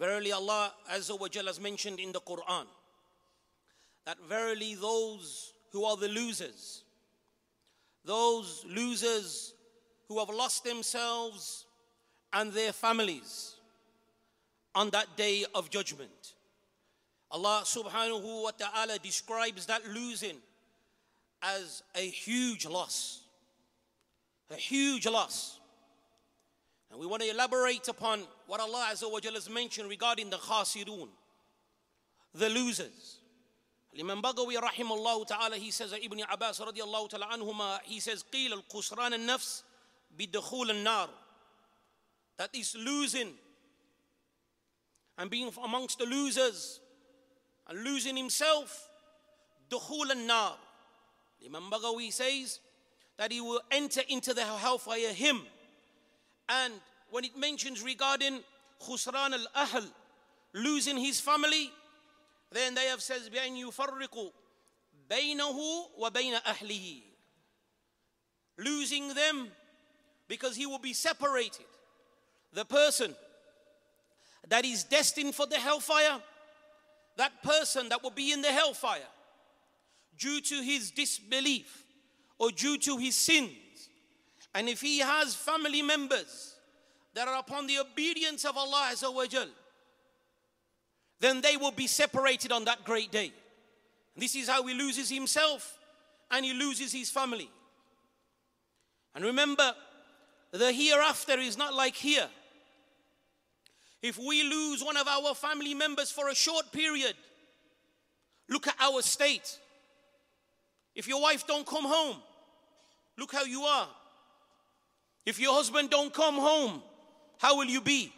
Verily Allah Azza wa Jalla has mentioned in the Quran that verily those who are the losers, those losers who have lost themselves and their families on that day of judgment. Allah subhanahu wa ta'ala describes that losing as a huge loss. A huge loss. And we want to elaborate upon what Allah Azza wa Jalla has mentioned regarding the khasirun, the losers. Imam Bagawi rahimahullah ta'ala, he says, Ibn Abbas radiallahu ta'ala anhuma, he says, قيل القسران النفس بدخول النار. That is losing and being amongst the losers and losing himself, دخول النار. Imam Bagawi says that he will enter into the hellfire him. And when it mentions regarding khusran al-ahl, losing his family, then they have said بأن يفرق بينه وبين أهله losing them because he will be separated the person that is destined for the hellfire that person that will be in the hellfire due to his disbelief or due to his sins and if he has family members that are upon the obedience of Allah Azza then they will be separated on that great day. This is how he loses himself and he loses his family. And remember, the hereafter is not like here. If we lose one of our family members for a short period, look at our state. If your wife don't come home, look how you are. If your husband don't come home, how will you be?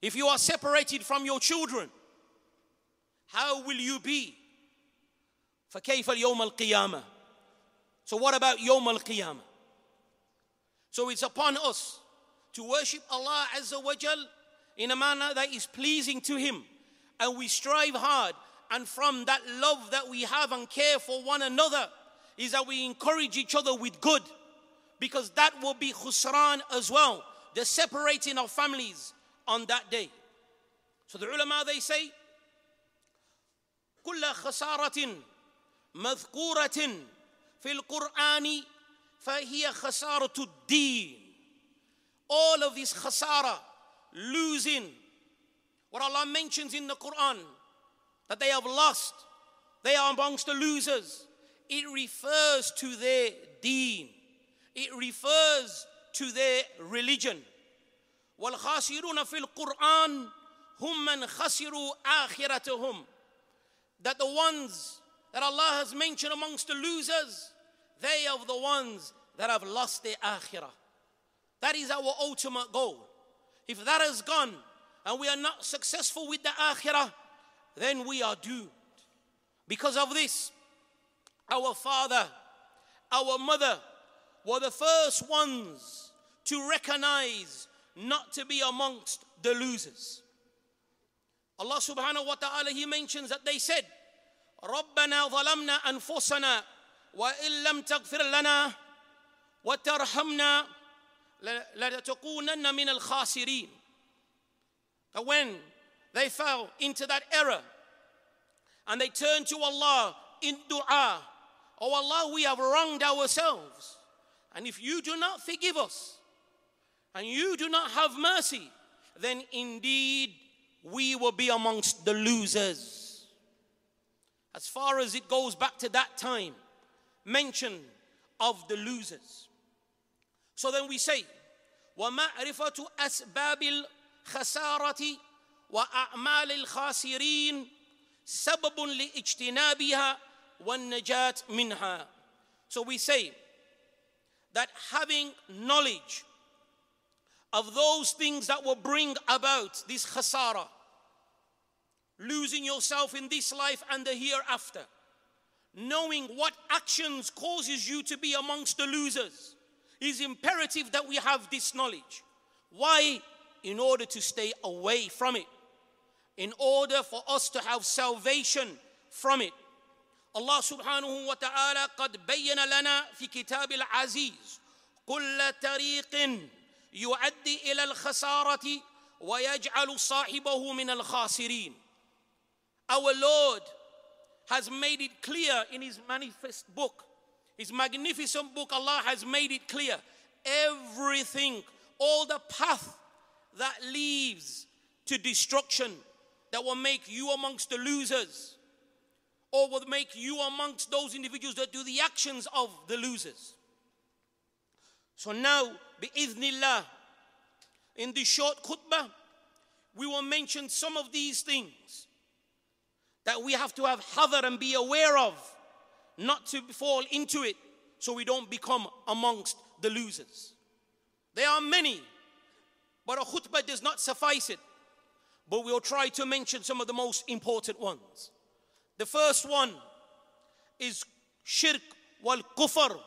If you are separated from your children, how will you be? فكيف اليوم القيامة So what about يوم القيامة So it's upon us to worship Allah Azza wa Jal in a manner that is pleasing to Him. And we strive hard. And from that love that we have and care for one another is that we encourage each other with good. Because that will be khusran as well. The separating of families on that day. So the ulama they say, كل خسارة مذكورة في القرآن فهي خسارة الدين. All of this khasara, losing, what Allah mentions in the Quran, that they have lost, they are amongst the losers. It refers to their deen. It refers to their religion. والخاسرون في القرآن هم من خسروا آخرتهم that the ones that Allah has mentioned amongst the losers they are the ones that have lost their akhirah that is our ultimate goal if that has gone and we are not successful with the akhirah then we are doomed because of this our father our mother were the first ones to recognize not to be amongst the losers. Allah subhanahu wa ta'ala, He mentions that they said, ربنا ظلمنا أنفسنا وإن لم تغفر لنا وترحمنا لتكونن من الخاسرين. That when they fell into that error and they turned to Allah in dua, Oh Allah, we have wronged ourselves. And if you do not forgive us, and you do not have mercy, then indeed we will be amongst the losers. As far as it goes back to that time, mention of the losers. So then we say, ومعرفة أسباب الخسارة وأعمال الخاسرين سبب لاجتنابها والنجاة منها. So we say that having knowledge of those things that will bring about this khasara, losing yourself in this life and the hereafter, knowing what actions causes you to be amongst the losers, is imperative that we have this knowledge. Why? In order to stay away from it. In order for us to have salvation from it. Allah subhanahu wa ta'ala قد بين لنا في كتاب العزيز كل طريق يؤدي الى الخساره وَيَجْعَلُ صَاحِبَهُ مِنَ الْخَاسِرِينَ Our Lord has made it clear in His manifest book, His magnificent book, Allah has made it clear. Everything, all the path that leads to destruction, that will make you amongst the losers, or will make you amongst those individuals that do the actions of the losers. So now, bi'idhnillah, in this short khutbah, we will mention some of these things that we have to have hadar and be aware of, not to fall into it so we don't become amongst the losers. There are many, but a khutbah does not suffice it. But we'll try to mention some of the most important ones. The first one is shirk wal kufr,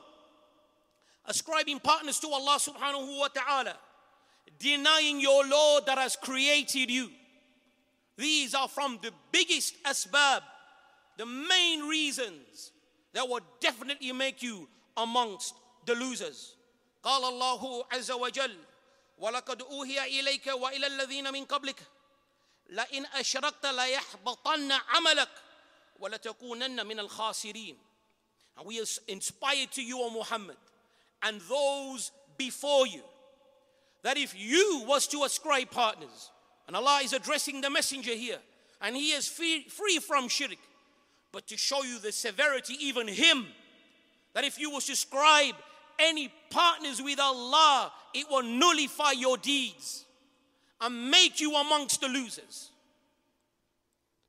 ascribing partners to Allah subhanahu wa ta'ala denying your Lord that has created you. These are from the biggest asbab, the main reasons that will definitely make you amongst the losers. قال الله عز وجل ولقد أوهي إليك وإلى الذين من قبلك لئن أشركت ليحبطن عملك ولتكونن من الخاسرين And we are inspired to you, O Muhammad, and those before you that if you was to ascribe partners, and Allah is addressing the messenger here, and he is free, free from shirk, but to show you the severity, even him, that if you was to ascribe any partners with Allah, it will nullify your deeds and make you amongst the losers.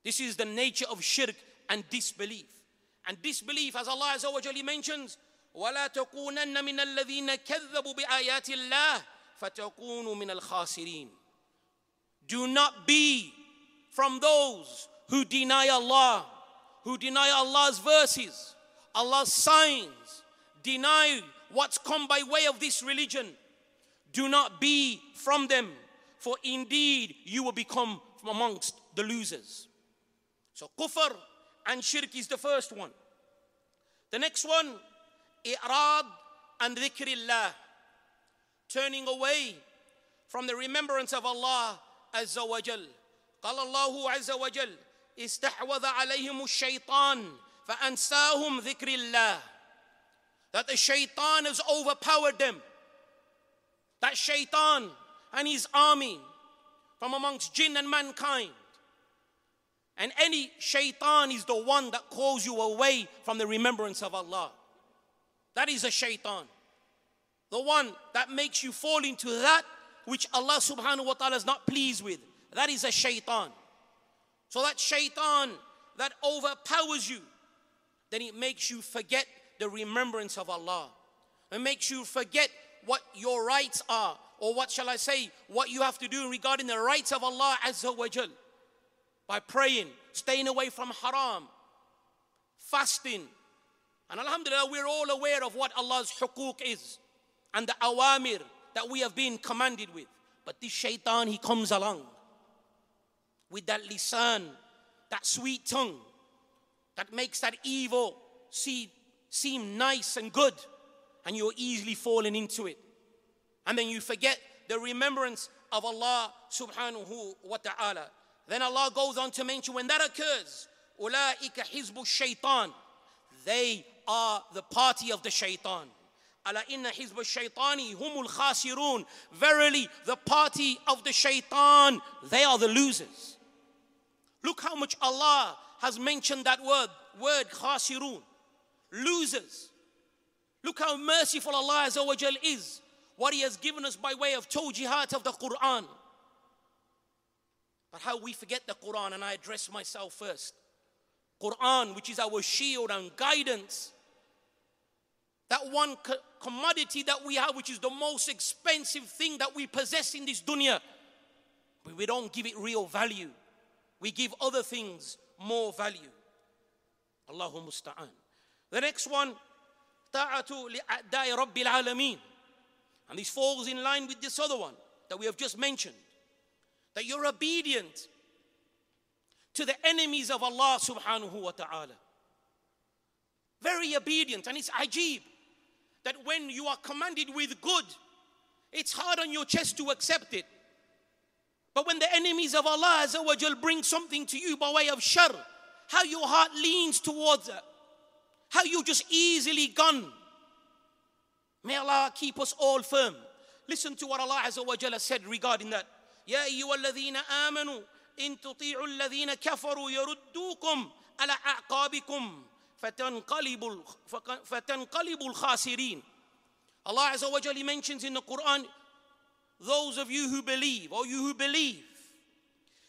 This is the nature of shirk and disbelief. And disbelief, as Allah Azza mentions, وَلَا تَكُونَنَّ مِنَ الَّذِينَ كَذَّبُوا بِآيَاتِ اللَّهِ فتكونوا من الخاسرين do not be from those who deny Allah who deny Allah's verses Allah's signs deny what's come by way of this religion do not be from them for indeed you will become from amongst the losers so kufr and shirk is the first one the next one i'rad and dhikrillah turning away from the remembrance of Allah Azza wa Jal. قال الله عز وجل استحوذ عليهم الشيطان فأنساهم ذكر الله that the shaitan has overpowered them that shaitan and his army from amongst jinn and mankind and any shaitan is the one that calls you away from the remembrance of Allah that is a shaitan the one that makes you fall into that which Allah subhanahu wa ta'ala is not pleased with. That is a shaitan. So that shaitan that overpowers you, then it makes you forget the remembrance of Allah. It makes you forget what your rights are, or what shall I say, what you have to do regarding the rights of Allah Azza wa. By praying, staying away from haram, fasting. And Alhamdulillah, we're all aware of what Allah's hukuk is and the awamir that we have been commanded with. But this shaitan, he comes along with that lisan, that sweet tongue that makes that evil see, seem nice and good, and you're easily falling into it. And then you forget the remembrance of Allah subhanahu wa ta'ala. Then Allah goes on to mention when that occurs, ulaika hizbu shaitan. They are the party of the shaitan. Ala inna hizb khasirun. Verily, the party of the shaitan, they are the losers. Look how much Allah has mentioned that word, word khasirun, losers. Look how merciful Allah Azawajal is, what He has given us by way of tawjihat of the Quran. But how we forget the Quran, and I address myself first. Quran which is our shield and guidance that one co- commodity that we have, which is the most expensive thing that we possess in this dunya, but we don't give it real value. We give other things more value. Allahu musta'an. The next one, ta'atu li'a'da'i rabbil alameen. And this falls in line with this other one that we have just mentioned. That you're obedient to the enemies of Allah subhanahu wa ta'ala. Very obedient. And it's ajib that when you are commanded with good, it's hard on your chest to accept it. But when the enemies of Allah Azawajal bring something to you by way of shar, how your heart leans towards it, how you just easily gone. May Allah keep us all firm. Listen to what Allah Azawajal said regarding that. يا أيها الذين آمنوا إن تطيعوا الذين كفروا يردوكم على أعقابكم فتنقلبوا فتنقلبوا الخاسرين Allah Azza wa Jalla mentions in the Quran, those of you who believe, or you who believe,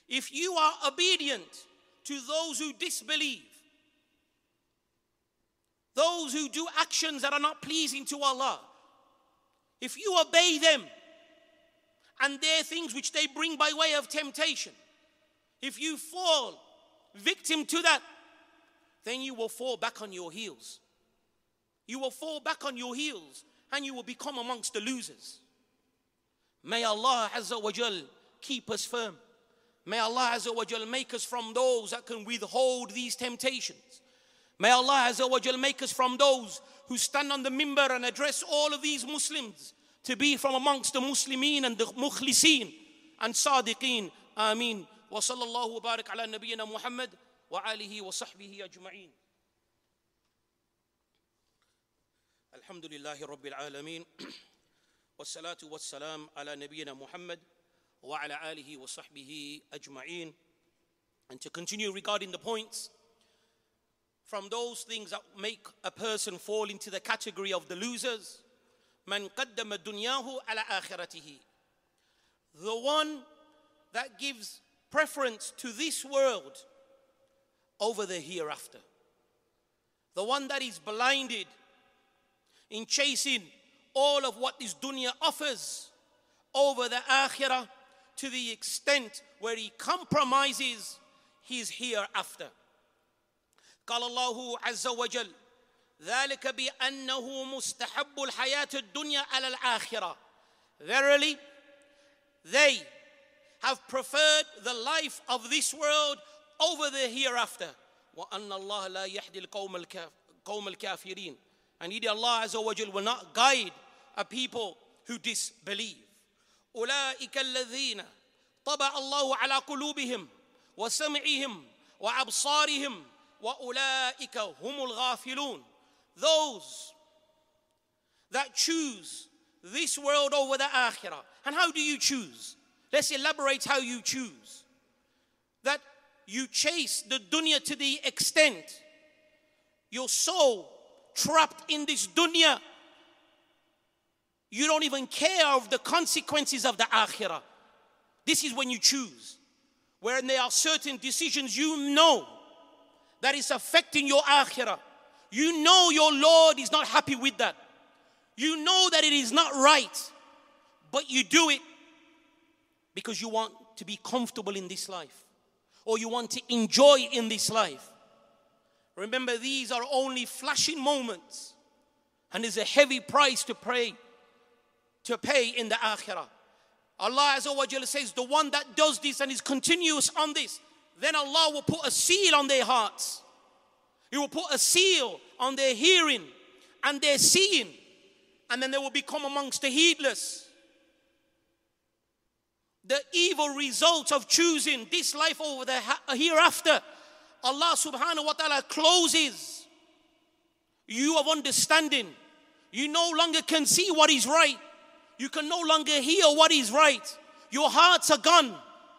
if you are obedient to those who disbelieve, those who do actions that are not pleasing to Allah, if you obey them and their things which they bring by way of temptation, if you fall victim to that, then you will fall back on your heels. You will fall back on your heels and you will become amongst the losers. May Allah Azza wa Jal keep us firm. May Allah Azza wa Jal make us from those that can withhold these temptations. May Allah Azza wa Jal make us from those who stand on the mimbar and address all of these Muslims to be from amongst the Muslimin and the Mukhlisin and Sadiqeen. Ameen. Barak ala nabiyyina Muhammad wa alihi wa sahbihi ajma'een. الحمد لله رب العالمين والصلاة والسلام على نبينا محمد وعلى آله وصحبه أجمعين And to continue regarding the points, from those things that make a person fall into the category of the losers, من قدم دنياه على آخرته The one that gives preference to this world over the hereafter. The one that is blinded in chasing all of what this dunya offers over the akhirah to the extent where he compromises his hereafter. قال الله عز وجل ذلك بأنه مستحب الحياة الدنيا على الآخرة Verily, they have preferred the life of this world over the hereafter. وأن الله لا يهدي القوم الكافرين and indeed Allah Azza wa will not guide a people who disbelieve. أولئك الذين طبع الله على قلوبهم وسمعهم وأبصارهم وأولئك هم الغافلون Those that choose this world over the akhirah. And how do you choose? Let's elaborate how you choose. That you chase the dunya to the extent your soul trapped in this dunya. You don't even care of the consequences of the akhirah. This is when you choose. When there are certain decisions you know that is affecting your akhirah. You know your Lord is not happy with that. You know that it is not right, but you do it because you want to be comfortable in this life or you want to enjoy in this life. Remember, these are only flashing moments, and there's a heavy price to pay to pay in the akhirah. Allah Azza wa Jalla says, the one that does this and is continuous on this, then Allah will put a seal on their hearts. He will put a seal on their hearing and their seeing, and then they will become amongst the heedless. The evil result of choosing this life over the hereafter Allah subhanahu wa ta'ala closes you of understanding. You no longer can see what is right. You can no longer hear what is right. Your hearts are gone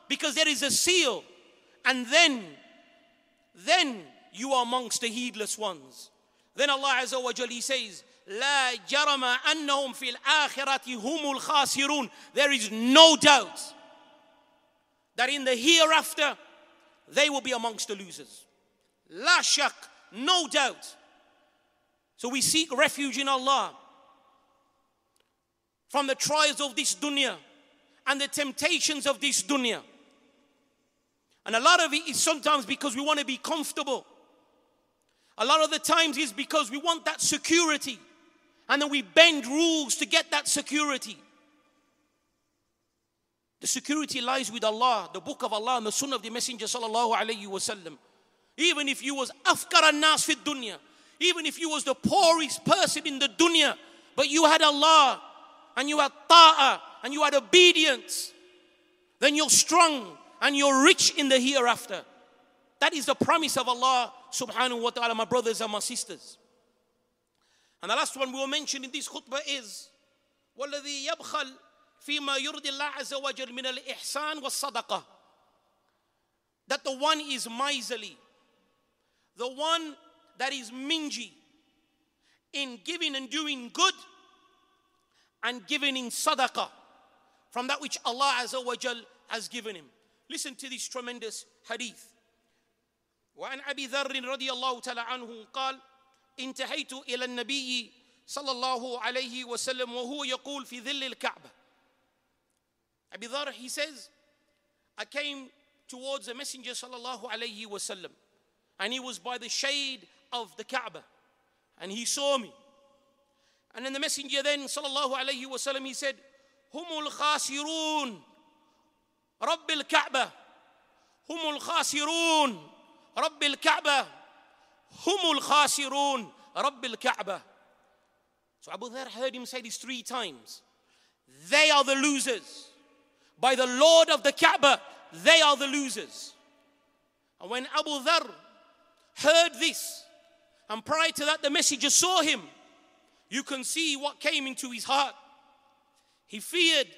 because there is a seal. And then, then you are amongst the heedless ones. Then Allah Azza wa Jalla says, لا جرم أنهم في الآخرة هم الخاسرون. There is no doubt that in the hereafter they will be amongst the losers. La shak, no doubt. So we seek refuge in Allah from the trials of this dunya and the temptations of this dunya. And a lot of it is sometimes because we want to be comfortable. A lot of the times is because we want that security. And then we bend rules to get that security. The security lies with Allah, the book of Allah, and the sunnah of the Messenger sallallahu alayhi wasallam. Even if you was afkar nas fi dunya, even if you was the poorest person in the dunya, but you had Allah and you had ta'ah and you had obedience, then you're strong and you're rich in the hereafter. That is the promise of Allah subhanahu wa ta'ala, my brothers and my sisters. And the last one we will mention in this khutbah is والذي يبخل فيما يرضي الله عز وجل من الإحسان والصدقة that the one is miserly the one that is mingy in giving and doing good and giving in sadaqah from that which Allah Azza wa Jal has given him. Listen to this tremendous hadith. وعن أبي ذر رضي الله تعالى عنه قال انتهيت إلى النبي صلى الله عليه وسلم وهو يقول في ظل الكعبة Abi Dhar, he says, I came towards the Messenger sallallahu alayhi wasallam, and he was by the shade of the Kaaba, and he saw me. And then the Messenger then sallallahu alayhi wasallam, he said, Humul khasirun, Rabbil Kaaba, Humul khasirun, Rabbil Kaaba, Humul khasirun, Rabbil Kaaba. So Abu Dhar heard him say this three times. They are the losers by the Lord of the Kaaba, they are the losers. And when Abu Dhar heard this, and prior to that, the messenger saw him, you can see what came into his heart. He feared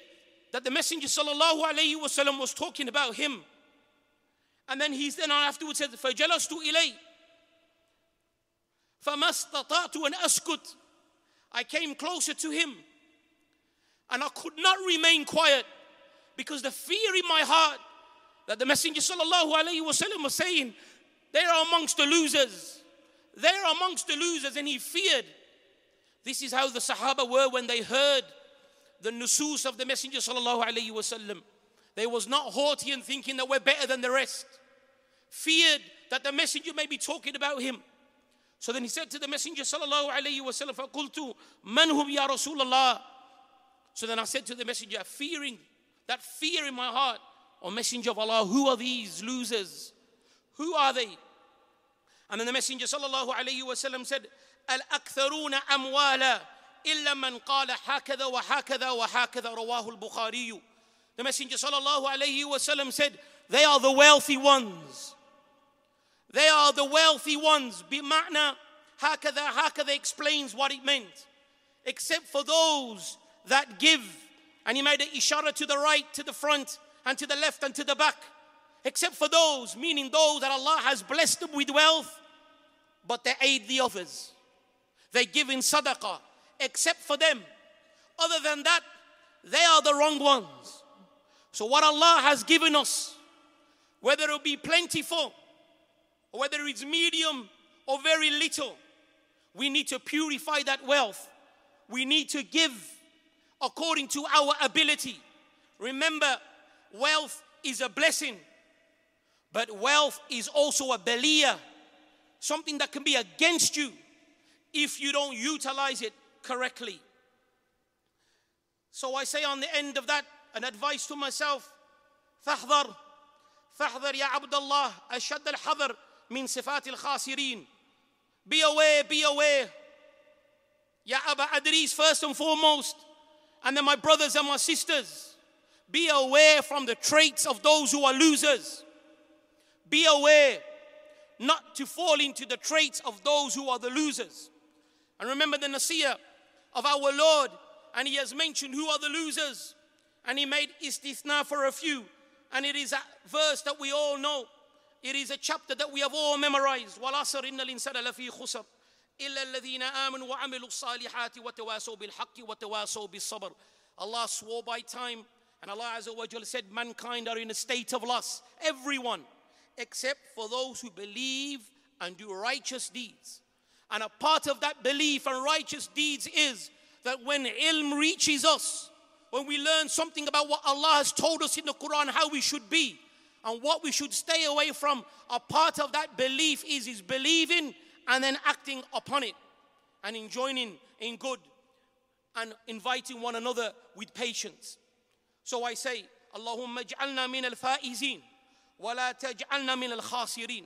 that the messenger sallallahu alayhi wasallam was talking about him. And then he's then afterwards said, فَجَلَسْتُ إِلَيْهِ فَمَا اسْتَطَعْتُ أَنْ أَسْكُتْ I came closer to him and I could not remain quiet because the fear in my heart that the Messenger sallallahu alaihi wasallam was saying, they are amongst the losers. They are amongst the losers, and he feared. This is how the Sahaba were when they heard the nusus of the Messenger sallallahu alaihi wasallam. They was not haughty and thinking that we're better than the rest. Feared that the Messenger may be talking about him. So then he said to the Messenger sallallahu alaihi wasallam, "فقلت من هم يا رسول الله." So then I said to the Messenger, fearing that fear in my heart, O Messenger of Allah, who are these losers? Who are they? And then the Messenger sallallahu alayhi wasallam said, الأكثرون أموالا إلا من قال هكذا وهكذا وهكذا رواه البخاري. The Messenger sallallahu alayhi wasallam said, they are the wealthy ones. They are the wealthy ones. Bima'na, hakada, hakada explains what it meant. Except for those that give. And he made an ishara to the right, to the front, and to the left, and to the back. Except for those, meaning those that Allah has blessed them with wealth, but they aid the others. They give in sadaqah. Except for them. Other than that, they are the wrong ones. So what Allah has given us, whether it be plentiful, whether it's medium or very little, we need to purify that wealth. We need to give according to our ability. Remember, wealth is a blessing, but wealth is also a belia, something that can be against you if you don't utilize it correctly. So I say on the end of that, an advice to myself فاحذر فاحذر يا عبد الله أشد الحذر من صفات الخاسرين. Be aware be aware. Ya Aba Idrees first and foremost and then my brothers and my sisters be aware from the traits of those who are losers. Be aware not to fall into the traits of those who are the losers. And remember the nasiyah of our Lord and he has mentioned who are the losers and he made istithna for a few and it is a verse that we all know. It is a chapter that we have all memorized. وَالْعَصْرِ إِنَّ الْإِنسَانَ لَفِي خُسْرٍ إلا الذين آمنوا وعملوا الصالحات وتواصوا بالحق وتواصوا بالصبر Allah swore by time and Allah Azza wa Jalla said mankind are in a state of loss everyone except for those who believe and do righteous deeds and a part of that belief and righteous deeds is that when ilm reaches us when we learn something about what Allah has told us in the Quran how we should be and what we should stay away from a part of that belief is is believing and then acting upon it and enjoining in good and inviting one another with patience. So I say, Allahumma ij'alna min al-faizin wa la taj'alna min al-khasirin.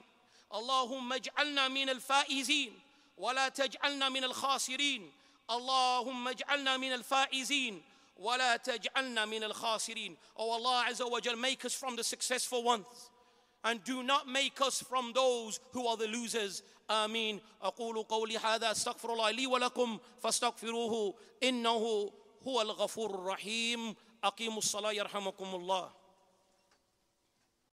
Allahumma ij'alna min al-faizin wa la taj'alna min al-khasirin. Allahumma ij'alna min al-faizin ولا تجعلنا من الخاسرين. Oh Allah wa Jal make us from the successful ones. And do not make us from those who are the losers. آمين أقول قولي هذا أستغفر الله لي ولكم فاستغفروه. إنه هو الغفور الرحيم. أقيموا الصلاة يرحمكم الله.